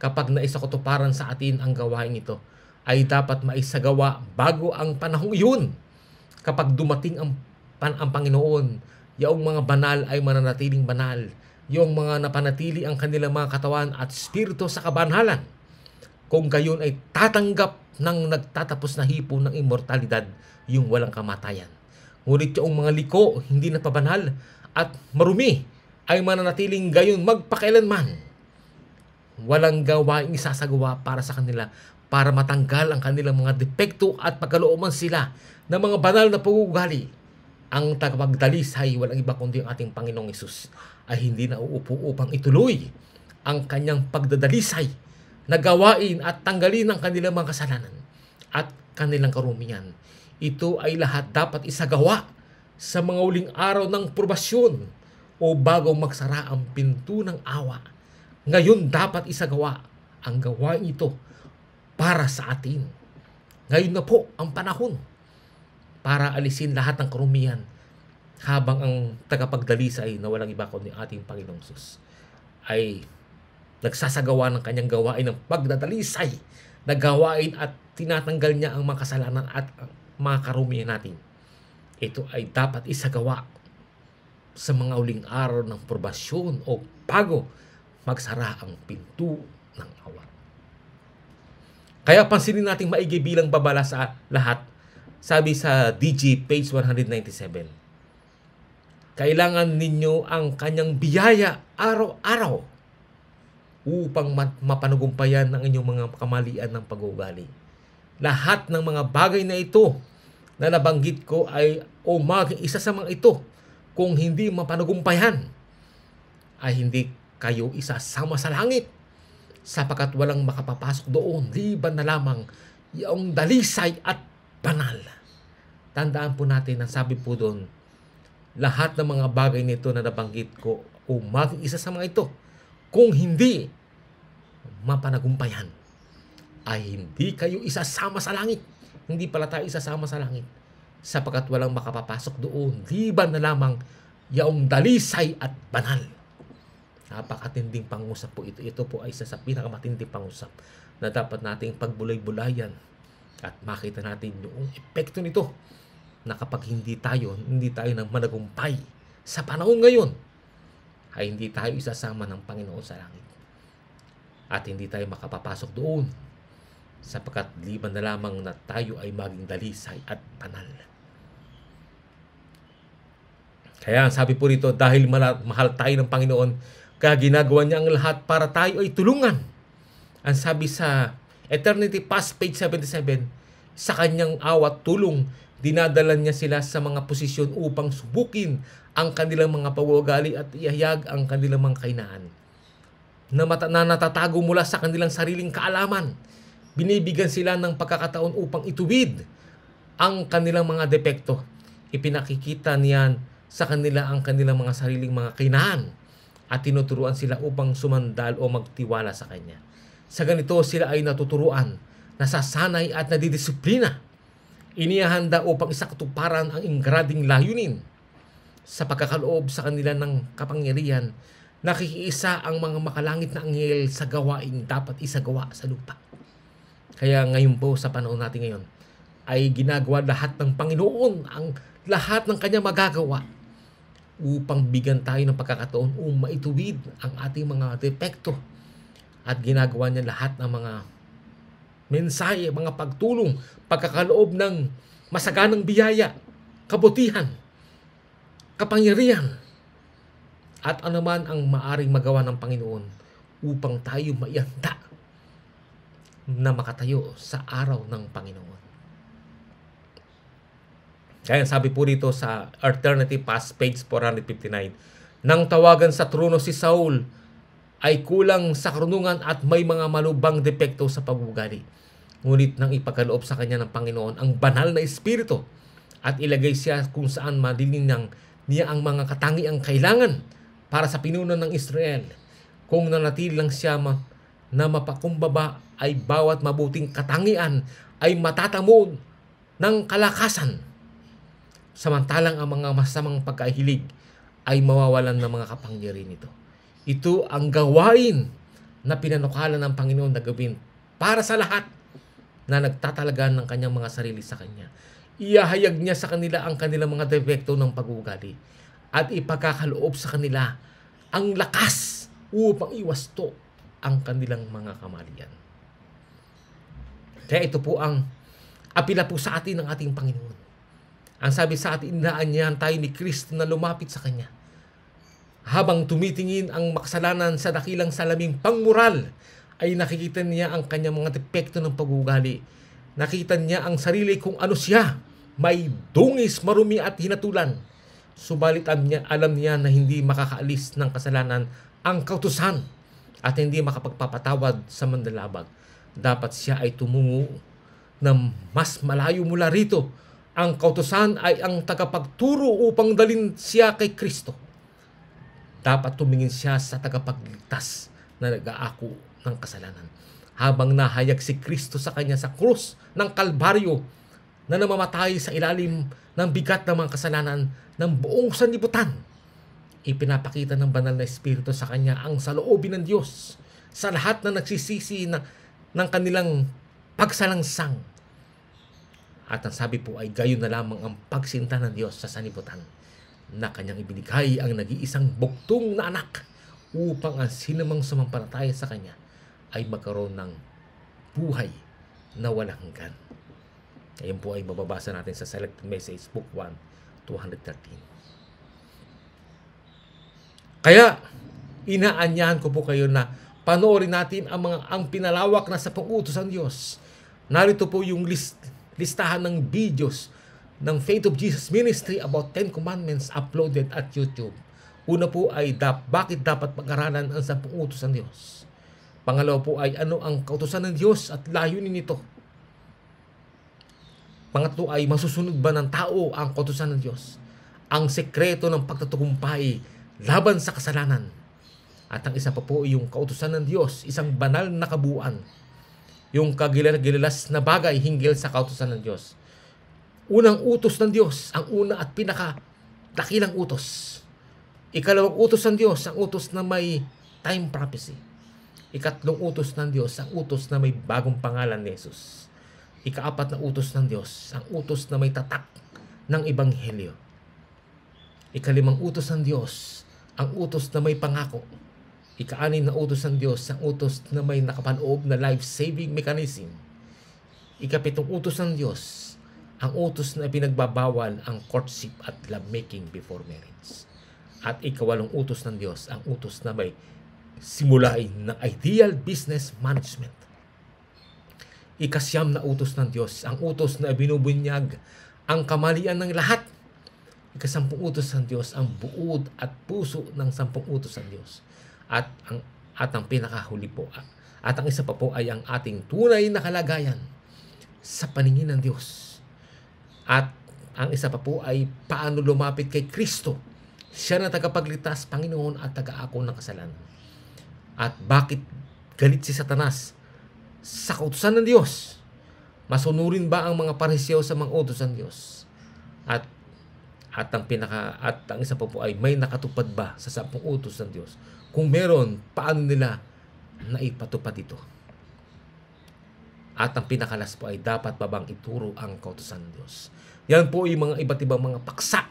Kapag naisakotuparan sa atin ang gawain ito, ay dapat maisagawa bago ang panahong iyon. Kapag dumating ang, pan, ang Panginoon, yung mga banal ay mananatiling banal. Yung mga napanatili ang kanilang mga katawan at spirito sa kabanhalan. Kung gayon ay tatanggap ng nagtatapos na hipo ng immortalidad, yung walang kamatayan. Ngunit yung mga liko, hindi na pabanal at marumi, ay mananatiling gayon magpakailanman. Walang gawaing isasagawa para sa kanila para matanggal ang kanilang mga depekto at pagkalooban sila ng mga banal na pag-uugali. Ang tagapagdalisay, walang iba kundi ang ating Panginoong Isus, ay hindi na uupo upang ituloy ang kanyang pagdadalisay na gawain at tanggalin ang kanilang mga kasalanan at kanilang karumian. Ito ay lahat dapat isagawa sa mga uling araw ng probasyon o bago magsara ang pinto ng awa. Ngayon dapat isagawa ang gawain ito para sa atin. Ngayon na po ang panahon para alisin lahat ng karumihan habang ang tagapagdalisay na walang iba kundi ating Panginoong Sus ay nagsasagawa ng kanyang gawain ng pagdadalisay na gawain at tinatanggal niya ang mga kasalanan at mga karumihan natin. Ito ay dapat isagawa sa mga uling araw ng probasyon o bago magsara ang pinto ng awa. Kaya pansinin natin maigi bilang babala sa lahat. Sabi sa DG page 197. Kailangan ninyo ang kanyang biyaya araw-araw upang mapanugumpayan ang inyong mga kamalian ng pag-uugali. Lahat ng mga bagay na ito na nabanggit ko ay o maging isa sa mga ito kung hindi mapanugumpayan ay hindi kayo isasama sa langit sapagkat walang makapapasok doon liban na lamang yung dalisay at banal. Tandaan po natin ang sabi po doon, lahat ng mga bagay nito na nabanggit ko o maging isa sa mga ito, kung hindi mapanagumpayan, ay hindi kayo isasama sa langit. Hindi pala tayo isasama sa langit sapagkat walang makapapasok doon, liban na lamang yaong dalisay at banal. Napakatinding pangusap po ito. Ito po ay isa sa pinakamatinding pangusap na dapat nating pagbulay-bulayan at makita natin yung epekto nito na kapag hindi tayo, hindi tayo nang managumpay sa panahon ngayon, ay hindi tayo isasama ng Panginoon sa langit. At hindi tayo makapapasok doon sapagkat liban na lamang na tayo ay maging dalisay at banal. Kaya sabi po rito, dahil mahal tayo ng Panginoon, kaya ginagawa niya ang lahat para tayo ay tulungan. Ang sabi sa Eternity Past, page 77, sa kanyang awat tulong, dinadala niya sila sa mga posisyon upang subukin ang kanilang mga pawugali at ihayag ang kanilang mga kainaan. Na, mata- na natatago mula sa kanilang sariling kaalaman. Binibigyan sila ng pagkakataon upang ituwid ang kanilang mga depekto. Ipinakikita niyan sa kanila ang kanilang mga sariling mga kainaan at tinuturuan sila upang sumandal o magtiwala sa Kanya. Sa ganito sila ay natuturuan, nasasanay at nadidisiplina. Inihanda upang isakatuparan ang ingrading layunin. Sa pagkakaloob sa kanila ng kapangyarihan, nakikiisa ang mga makalangit na anghel sa gawain dapat isagawa sa lupa. Kaya ngayon po sa panahon natin ngayon, ay ginagawa lahat ng Panginoon ang lahat ng kanya magagawa upang bigyan tayo ng pagkakataon o maituwid ang ating mga depekto at ginagawa niya lahat ng mga mensahe, mga pagtulong, pagkakaloob ng masaganang biyaya, kabutihan, kapangyarihan, at anuman ang maaring magawa ng Panginoon upang tayo maihanda na makatayo sa araw ng Panginoon. Kaya sabi po dito sa Alternative Past, page 459, nang tawagan sa trono si Saul, ay kulang sa karunungan at may mga malubang depekto sa pag-ugali. Ngunit nang ipagkaloob sa kanya ng Panginoon ang banal na espiritu at ilagay siya kung saan madilinang niya ang mga katangiang kailangan para sa pinuno ng Israel. Kung nanatili lang siya ma- na mapakumbaba ay bawat mabuting katangian ay matatamo ng kalakasan samantalang ang mga masamang pagkahilig ay mawawalan ng mga kapangyarihan nito. Ito ang gawain na pinanukala ng Panginoon na gawin para sa lahat na nagtatalagan ng kanyang mga sarili sa Kanya. Iyahayag niya sa kanila ang kanilang mga depekto ng pag-uugali at ipagkakaloob sa kanila ang lakas upang iwasto ang kanilang mga kamalian. Kaya ito po ang apila po sa atin ng ating Panginoon ang sabi sa atin, inaanyahan tayo ni Kristo na lumapit sa Kanya. Habang tumitingin ang makasalanan sa dakilang salaming pangmural, ay nakikita niya ang kanyang mga depekto ng pag-ugali. Nakita niya ang sarili kung ano siya. May dungis, marumi at hinatulan. Subalit alam niya, alam niya na hindi makakaalis ng kasalanan ang kautusan at hindi makapagpapatawad sa mandalabag. Dapat siya ay tumungo na mas malayo mula rito ang kautosan ay ang tagapagturo upang dalin siya kay Kristo. Dapat tumingin siya sa tagapagligtas na nag-aako ng kasalanan. Habang nahayag si Kristo sa kanya sa krus ng Kalbaryo na namamatay sa ilalim ng bigat ng mga kasalanan ng buong sanlibutan. Ipinapakita ng banal na Espiritu sa kanya ang saloobin ng Diyos sa lahat na nagsisisi na, ng kanilang pagsalangsang at ang sabi po ay gayon na lamang ang pagsinta ng Diyos sa sanibutan na kanyang ibinigay ang nag-iisang buktong na anak upang ang sinumang sumampalataya sa kanya ay magkaroon ng buhay na walang hanggan. Ngayon po ay mababasa natin sa Selected Message Book 1, 213. Kaya, inaanyahan ko po kayo na panoorin natin ang mga ang pinalawak na sa pag-utos ng Diyos. Narito po yung list listahan ng videos ng Faith of Jesus Ministry about 10 Commandments uploaded at YouTube Una po ay dap, bakit dapat pag-aralan ang sampung utos ng Diyos? Pangalawa po ay ano ang kautosan ng Diyos at layunin nito? Pangatlo ay masusunod ba ng tao ang kautosan ng Diyos? Ang sekreto ng pagtatagumpay laban sa kasalanan. At ang isa pa po yung kautosan ng Diyos, isang banal na kabuuan. Yung kagilalas na bagay hinggil sa kautosan ng Diyos. Unang utos ng Diyos, ang una at pinaka dakilang utos Ikalawang utos ng Diyos, ang utos na may time prophecy. Ikatlong utos ng Diyos, ang utos na may bagong pangalan ni Jesus. Ikaapat na utos ng Diyos, ang utos na may tatak ng Ebanghelyo. Ikalimang utos ng Diyos, ang utos na may pangako. Ikaanin na utos ng Diyos, ang utos na may nakapanoob na life-saving mechanism. Ikapitong utos ng Diyos, ang utos na pinagbabawal ang courtship at lovemaking before marriage. At ikawalong utos ng Diyos, ang utos na may simulain ng ideal business management. Ikasyam na utos ng Diyos, ang utos na binubunyag ang kamalian ng lahat. Ikasampung utos ng Diyos, ang buod at puso ng sampung utos ng Diyos. At ang, at ang pinakahuli po, at ang isa pa po ay ang ating tunay na kalagayan sa paningin ng Diyos. At ang isa pa po ay paano lumapit kay Kristo siya na tagapagligtas, Panginoon at taga-ako ng kasalanan. At bakit galit si Satanas sa kautusan ng Diyos? Masunurin ba ang mga pariseo sa mga utos ng Diyos? At at ang pinaka at ang isa pa po ay may nakatupad ba sa sampung utos ng Diyos? Kung meron, paano nila naipatupad ito? At ang pinakalas po ay dapat babang ituro ang kautusan ng Diyos. Yan po yung mga iba't ibang mga paksa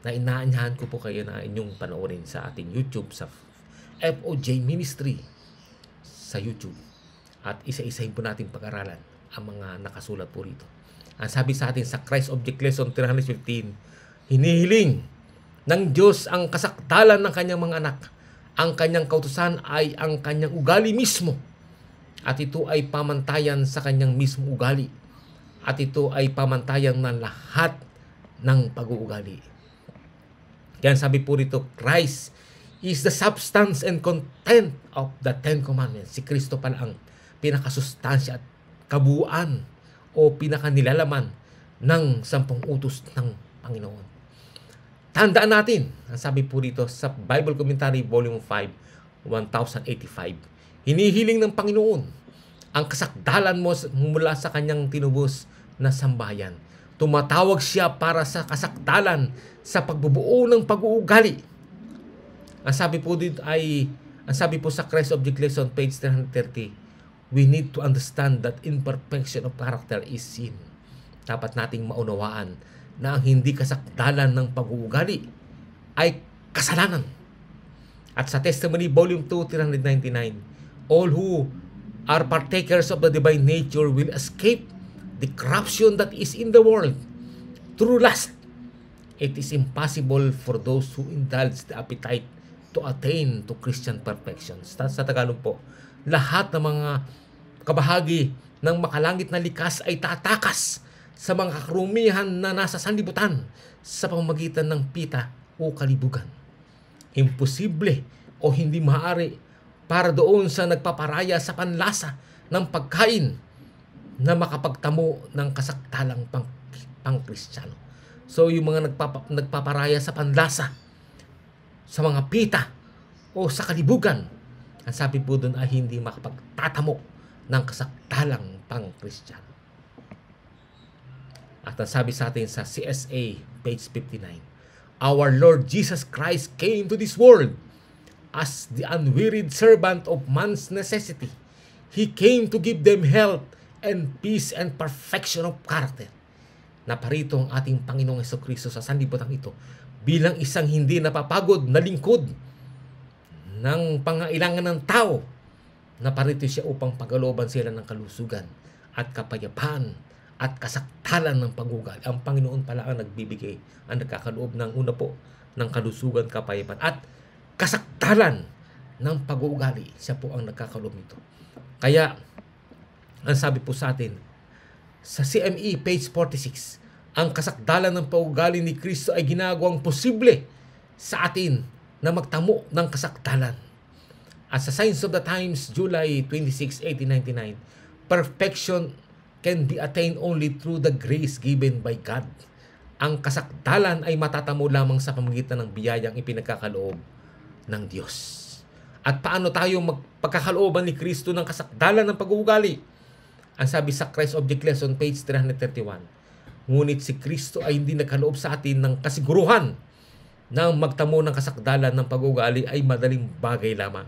na inaanyahan ko po kayo na inyong panoorin sa ating YouTube sa FOJ Ministry sa YouTube. At isa-isahin po natin pag-aralan ang mga nakasulat po rito. Ang sabi sa atin sa Christ Object Lesson 315, hinihiling ng Diyos ang kasaktalan ng kanyang mga anak. Ang kanyang kautusan ay ang kanyang ugali mismo. At ito ay pamantayan sa kanyang mismo ugali. At ito ay pamantayan ng lahat ng pag-uugali kaya sabi po rito, Christ is the substance and content of the Ten Commandments. Si Kristo pala ang pinakasustansya at kabuuan o pinakanilalaman ng sampung utos ng Panginoon. Tandaan natin, ang sabi po rito sa Bible Commentary Volume 5, 1085, hinihiling ng Panginoon ang kasakdalan mo mula sa kanyang tinubos na sambayan Tumatawag siya para sa kasaktalan sa pagbubuo ng pag-uugali. Ang sabi po dito ay, ang sabi po sa Christ Object Lesson, page 330, we need to understand that imperfection of character is sin. Dapat nating maunawaan na ang hindi kasakdalan ng pag-uugali ay kasalanan. At sa Testimony Volume 2, 399, all who are partakers of the divine nature will escape the corruption that is in the world through lust. It is impossible for those who indulge the appetite to attain to Christian perfection. Sa, sa Tagalog po, lahat ng mga kabahagi ng makalangit na likas ay tatakas sa mga karumihan na nasa sanlibutan sa pamamagitan ng pita o kalibugan. Imposible o hindi maaari para doon sa nagpaparaya sa panlasa ng pagkain na makapagtamo ng kasaktalang pang, pang Kristiyano. So yung mga nagpapa, nagpaparaya sa panlasa, sa mga pita, o sa kalibugan, ang sabi po doon ay hindi makapagtatamo ng kasaktalang pang Kristiyano. At ang sabi sa atin sa CSA, page 59, Our Lord Jesus Christ came to this world as the unwearied servant of man's necessity. He came to give them health and peace and perfection of character. Naparito ang ating Panginoong Yeso Kristo sa sanlibutan ito bilang isang hindi napapagod na lingkod ng pangailangan ng tao. Naparito siya upang pagaloban sila ng kalusugan at kapayapaan at kasaktalan ng pagugal. Ang Panginoon pala ang nagbibigay, ang nagkakaloob ng una po ng kalusugan, kapayapaan at kasaktalan ng pag-uugali. Siya po ang nagkakaloob nito. Kaya ang sabi po sa atin, sa CME page 46, ang kasakdalan ng paugali ni Kristo ay ginagawang posible sa atin na magtamo ng kasakdalan. At sa Signs of the Times, July 26, 1899, perfection can be attained only through the grace given by God. Ang kasakdalan ay matatamo lamang sa pamagitan ng biyayang ipinagkakaloob ng Diyos. At paano tayo magpagkakalooban ni Kristo ng kasakdalan ng pag-uugali? Ang sabi sa Christ Object Lesson, page 331. Ngunit si Kristo ay hindi nagkaloob sa atin ng kasiguruhan na magtamo ng kasakdalan ng pag-uugali ay madaling bagay lamang.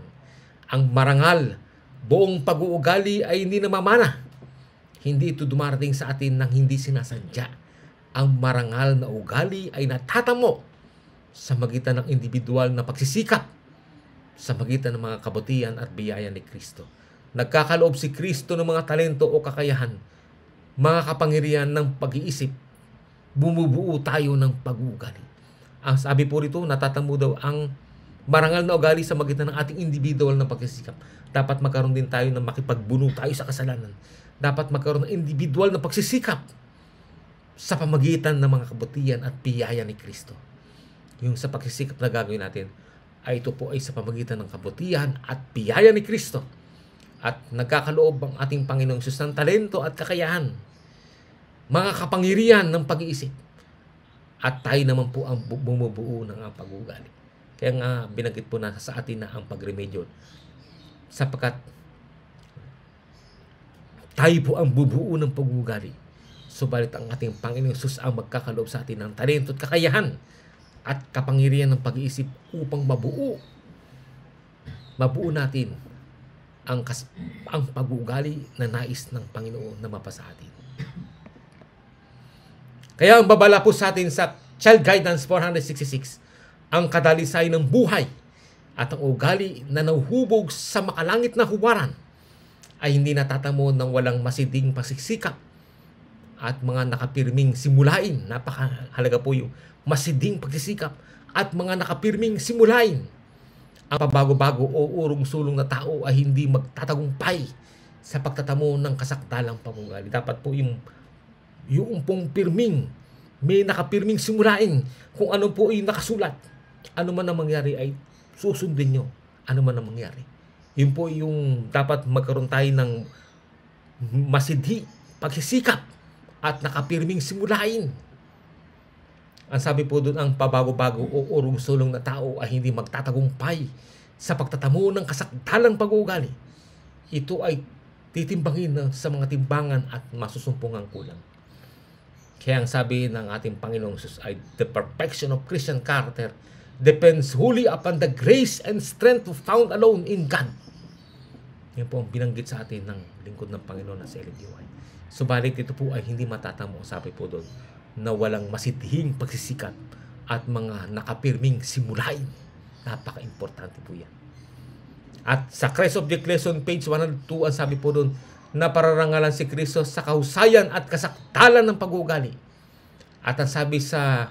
Ang marangal, buong pag-uugali ay hindi namamana. Hindi ito dumarating sa atin ng hindi sinasadya. Ang marangal na ugali ay natatamo sa magitan ng individual na pagsisikap sa magitan ng mga kabutihan at biyaya ni Kristo. Nagkakaloob si Kristo ng mga talento o kakayahan, mga kapangyarihan ng pag-iisip, bumubuo tayo ng pag-uugali. Ang sabi po rito, natatamo daw ang marangal na ugali sa magitan ng ating individual na pagsisikap. Dapat magkaroon din tayo ng makipagbuno tayo sa kasalanan. Dapat magkaroon ng individual na pagsisikap sa pamagitan ng mga kabutihan at biyaya ni Kristo. Yung sa pagsisikap na gagawin natin, ay ito po ay sa pamagitan ng kabutihan at biyaya ni Kristo. At nagkakaloob ang ating Panginoong Sus ng talento at kakayahan, mga kapangyarihan ng pag-iisip. At tayo naman po ang bumubuo ng ang pag-uugali. Kaya nga binanggit po na sa atin na ang pagremedyo. Sapagkat tayo po ang bubuo ng pag-uugali. Subalit ang ating Panginoong Sus ang magkakaloob sa atin ng talento at kakayahan at kapangyarihan ng pag-iisip upang mabuo mabuo natin ang kas, ang pag-uugali na nais ng Panginoon na mapasa atin. Kaya ang babala po sa atin sa Child Guidance 466 ang kadalisay ng buhay at ang ugali na nahuhubog sa makalangit na huwaran ay hindi natatamo ng walang masiding pasisikap at mga nakapirming simulain. Napakahalaga po yung masiding pagsisikap at mga nakapirming simulain. Ang pabago-bago o urong-sulong na tao ay hindi magtatagumpay sa pagtatamo ng kasakdalang pamugali. Dapat po yung yung pong pirming, may nakapirming simulain kung ano po ay nakasulat. Ano man ang mangyari ay susundin nyo. Ano man ang mangyari. Yun po yung dapat magkaroon tayo ng masidhi, pagsisikap at nakapirming simulain ang sabi po doon, ang pabago-bago o urong-sulong na tao ay hindi magtatagumpay sa pagtatamo ng kasakdalang pag-uugali. Ito ay titimbangin sa mga timbangan at masusumpungang kulang. Kaya ang sabi ng ating Panginoong Jesus ay the perfection of Christian character depends wholly upon the grace and strength found alone in God. Yan po ang binanggit sa atin ng lingkod ng Panginoon na si Ellen. Subalit ito po ay hindi matatamo, sabi po doon, na walang masitihing pagsisikap at mga nakapirming simulain. Napaka-importante po yan. At sa Christ Object Lesson, page 102, ang sabi po doon, na pararangalan si Kristo sa kahusayan at kasaktalan ng pag-uugali. At ang sabi sa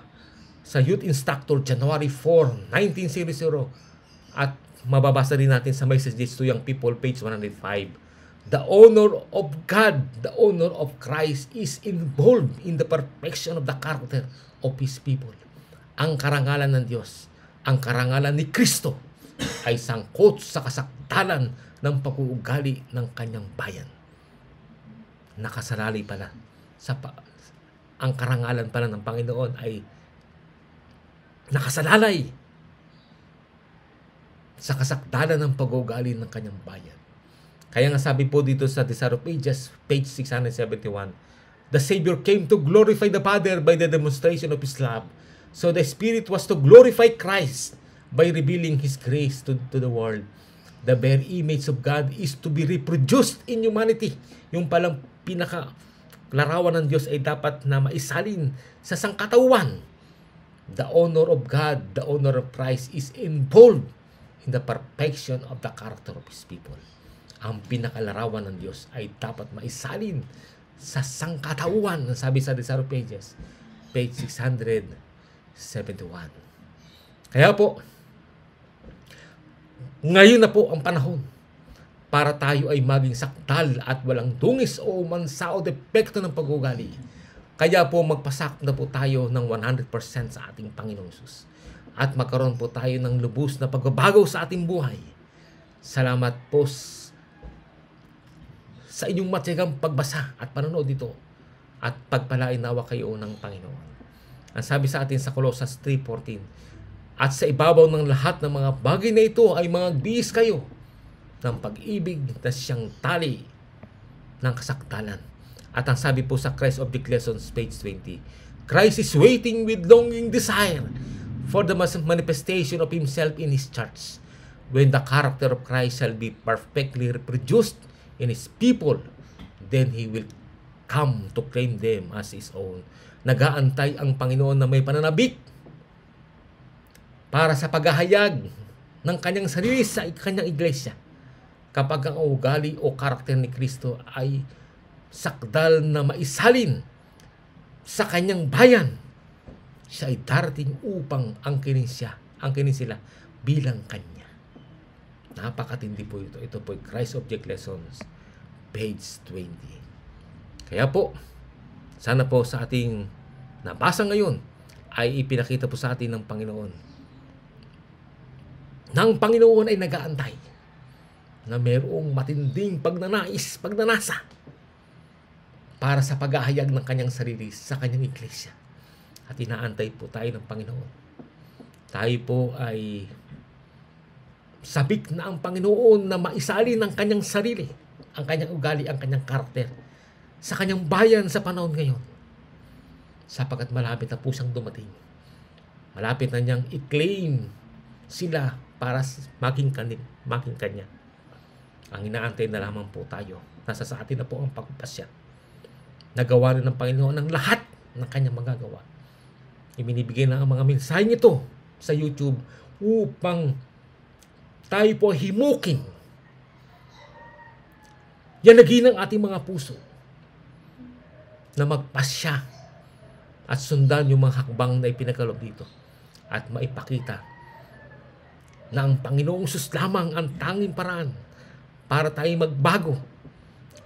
sa Youth Instructor, January 4, 1900, at mababasa din natin sa Messages to Young People, page 105, The honor of God, the honor of Christ is involved in the perfection of the character of His people. Ang karangalan ng Diyos, ang karangalan ni Kristo ay sangkot sa kasaktalan ng pag-uugali ng kanyang bayan. Nakasalali pala sa pa, ang karangalan pala ng Panginoon ay nakasalalay sa kasakdalan ng pag-uugali ng kanyang bayan. Kaya nga sabi po dito sa Desire of Ages, page 671, The Savior came to glorify the Father by the demonstration of His love. So the Spirit was to glorify Christ by revealing His grace to, to the world. The bare image of God is to be reproduced in humanity. Yung palang pinaka larawan ng Diyos ay dapat na maisalin sa sangkatawan. The honor of God, the honor of Christ is involved in the perfection of the character of His people ang pinakalarawan ng Diyos ay dapat maisalin sa sangkatauhan, sabi sa Desire Pages, page 671. Kaya po, ngayon na po ang panahon para tayo ay maging saktal at walang dungis o umansa o depekto ng pag-ugali. Kaya po magpasak na po tayo ng 100% sa ating Panginoong Jesus. at magkaroon po tayo ng lubos na pagbabago sa ating buhay. Salamat po sa inyong matyagang pagbasa at panonood dito at pagpalain nawa kayo ng Panginoon. Ang sabi sa atin sa Colossus 3.14, At sa ibabaw ng lahat ng mga bagay na ito ay mga kayo ng pag-ibig na siyang tali ng kasaktalan. At ang sabi po sa Christ the Lessons, page 20, Christ is waiting with longing desire for the manifestation of Himself in His church. When the character of Christ shall be perfectly reproduced in His people, then He will come to claim them as His own. Nagaantay ang Panginoon na may pananabik para sa paghahayag ng kanyang sarili sa kanyang iglesia kapag ang ugali o karakter ni Kristo ay sakdal na maisalin sa kanyang bayan, siya ay darating upang angkinin siya, angkinin sila bilang kanya. Napakatindi po ito. Ito po Christ Object Lessons, page 20. Kaya po, sana po sa ating nabasa ngayon ay ipinakita po sa atin ng Panginoon. Nang Panginoon ay nagaantay na mayroong matinding pagnanais, pagnanasa para sa paghahayag ng kanyang sarili sa kanyang iglesia. At inaantay po tayo ng Panginoon. Tayo po ay sabik na ang Panginoon na maisali ng kanyang sarili, ang kanyang ugali, ang kanyang karakter sa kanyang bayan sa panahon ngayon. Sapagkat malapit na po siyang dumating. Malapit na niyang i-claim sila para maging, kanil, maging kanya. Ang inaantay na lamang po tayo. Nasa sa atin na po ang pagpasya. Nagawa rin ng Panginoon ang lahat ng kanyang magagawa. Ibinibigay na ang mga mensahe nito sa YouTube upang tayo po himukin. Yanagin ang ating mga puso na magpasya at sundan yung mga hakbang na ipinagalob dito at maipakita na ang Panginoong Sus lamang ang tanging paraan para tayo magbago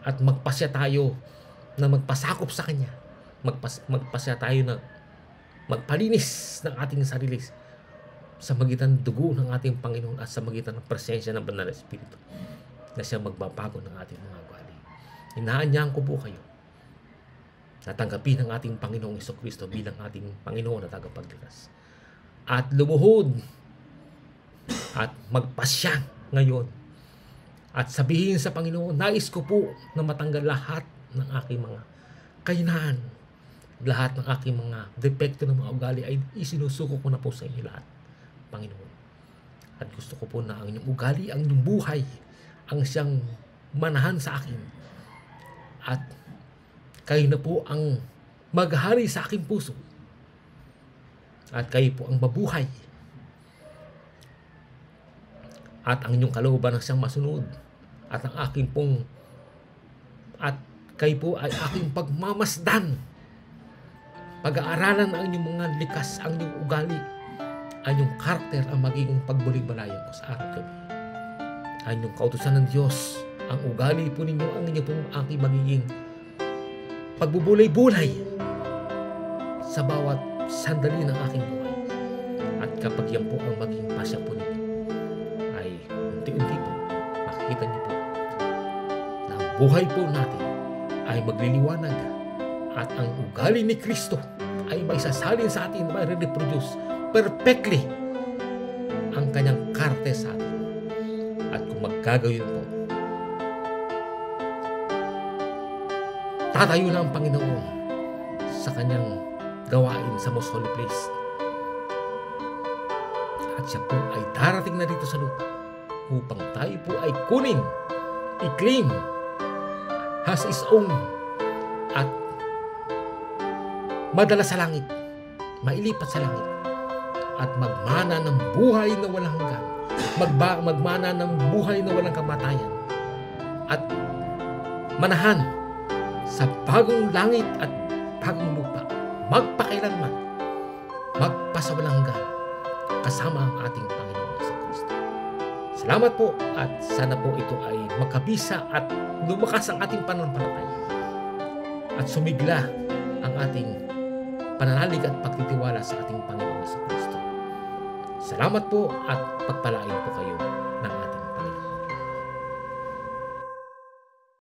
at magpasya tayo na magpasakop sa Kanya. Magpas, magpasya tayo na magpalinis ng ating sarili sa magitan dugo ng ating Panginoon at sa magitan ng presensya ng Banal na Espiritu na siya magbabago ng ating mga ugali. Inaanyahan ko po kayo na tanggapin ang ating Panginoong Iso Kristo bilang ating Panginoon na tagapagligtas. At lumuhod at magpasya ngayon at sabihin sa Panginoon, nais ko po na matanggal lahat ng aking mga kahinaan. Lahat ng aking mga depekto ng mga ugali ay isinusuko ko na po sa inyo lahat, Panginoon. At gusto ko po na ang inyong ugali, ang inyong buhay, ang siyang manahan sa akin. At kayo na po ang maghari sa aking puso. At kayo po ang mabuhay. At ang inyong kalooban ang siyang masunod at ang aking pong at kay po ay aking pagmamasdan. Pag-aaralan ang inyong mga likas, ang inyong ugali, ang inyong karakter ang magiging pagbulig-balayan ko sa araw gabi. Ang inyong kautusan ng Diyos, ang ugali po ninyo, ang inyong pong aking magiging pagbubulay-bulay sa bawat sandali ng aking buhay. At kapag yan po ang maging pasya po ninyo, ay unti-unti po makikita niyo po buhay po natin ay magliliwanag at ang ugali ni Kristo ay may sasalin sa atin, may reproduce perfectly ang kanyang karte sa atin. At kung magkagawin tatayo na ang Panginoon sa kanyang gawain sa most holy place. At siya po ay darating na dito sa lupa upang tayo po ay kunin, i-claim has his own at madala sa langit, mailipat sa langit at magmana ng buhay na walang hanggan. Magba, magmana ng buhay na walang kamatayan at manahan sa bagong langit at bagong lupa magpakailanman magpasawalang hanggan kasama ang ating Panginoon sa Kristo. Salamat po at sana po ito ay makabisa at lumakas ang ating pananampalataya at sumigla ang ating pananalig at pagtitiwala sa ating Panginoon sa Kristo. Salamat po at pagpalain po kayo.